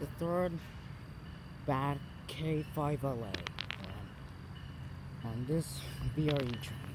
the third bad K5LA on this BRE train.